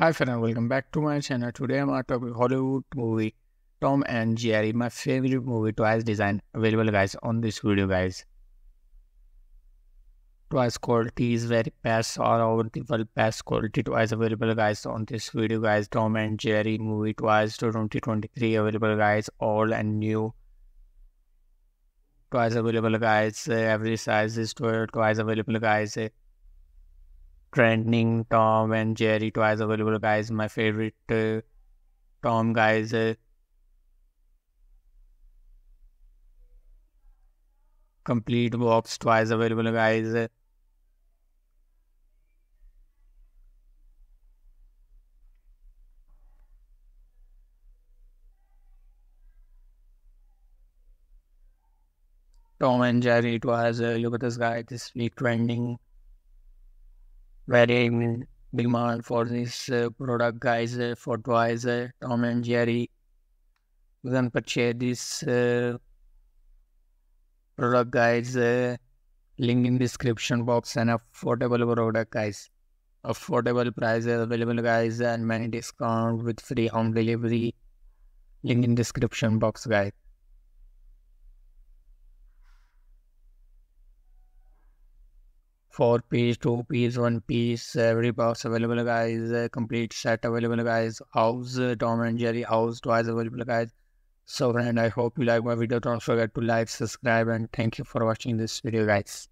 Hi friends, welcome back to my channel. Today I'm going to talking Hollywood movie Tom and Jerry, my favorite movie twice design available guys on this video guys. Twice quality is very best all over the world best quality twice available guys on this video guys. Tom and Jerry movie twice 2023 available guys all and new twice available guys. Uh, every size is twice available guys uh, trending Tom and Jerry twice available guys. My favorite uh, Tom guys. Uh, complete box twice available guys. Tom and Jerry, it was, uh, look at this guy, this week trending very demand for this uh, product guys uh, for twice uh, tom and jerry. You can purchase this uh, product guys uh, link in description box and affordable product guys. Affordable prices available guys and many discount with free home delivery. Link in description box guys four piece, two piece, one piece, every box available, guys. Complete set available, guys. House, uh, Tom and Jerry house twice available, guys. So, friend, I hope you like my video. Don't forget to like, subscribe, and thank you for watching this video, guys.